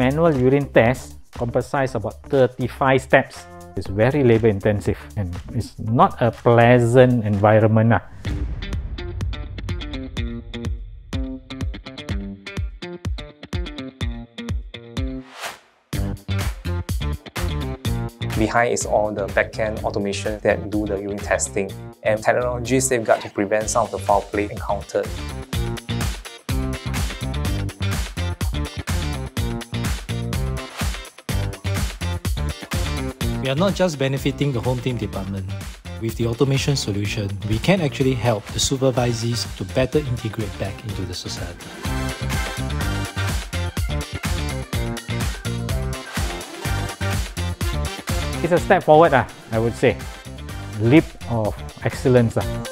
manual urine test comprises about 35 steps. It's very labor intensive and it's not a pleasant environment. Lah. Behind is all the backend automation that do the urine testing and technology safeguard to prevent some of the foul play encountered. We are not just benefiting the home team department. With the automation solution, we can actually help the supervisees to better integrate back into the society. It's a step forward, uh, I would say. Leap of excellence. Uh.